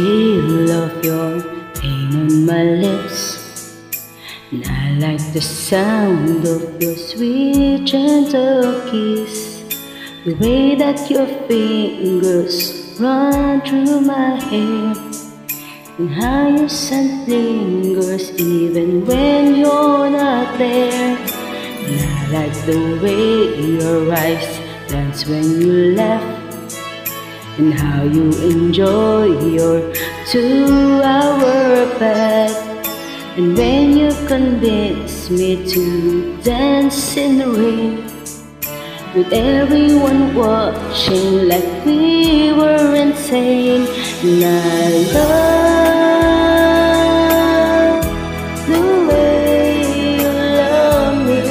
feel of your pain on my lips. And I like the sound of your sweet, gentle kiss. The way that your fingers run through my hair. And how your scent lingers even when you're not there. And I like the way your eyes dance when you laugh and how you enjoy your two-hour bath. And when you convince me to dance in the rain With everyone watching like we were insane. And I love the way you love me.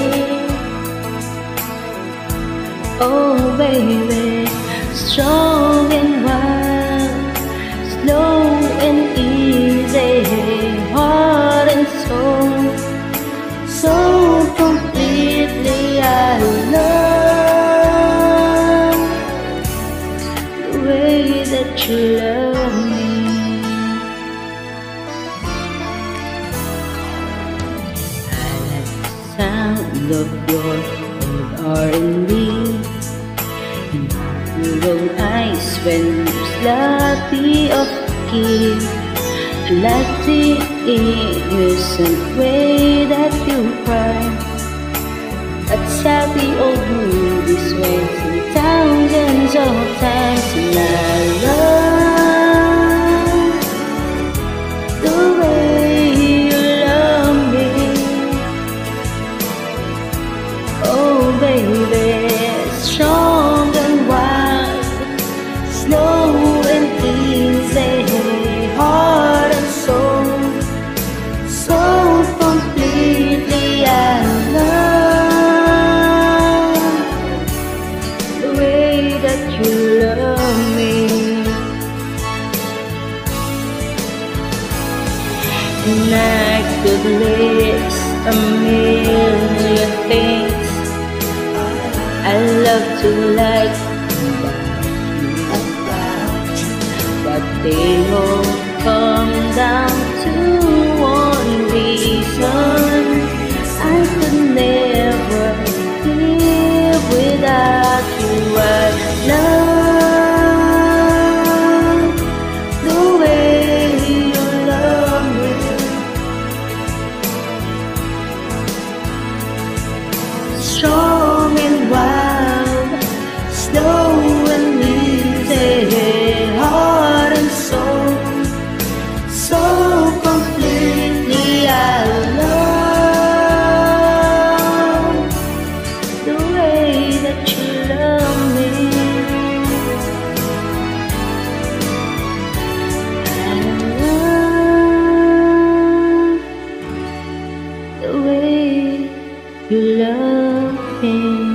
Oh baby, strong of your old R&B your eyes when you sloppy of kiss I like the innocent way that you cry. How the old movies through thousands of times. And I love Strong and Slow and heart and soul So completely The way that you love me. List a million things I love to like. About you, but they all come down love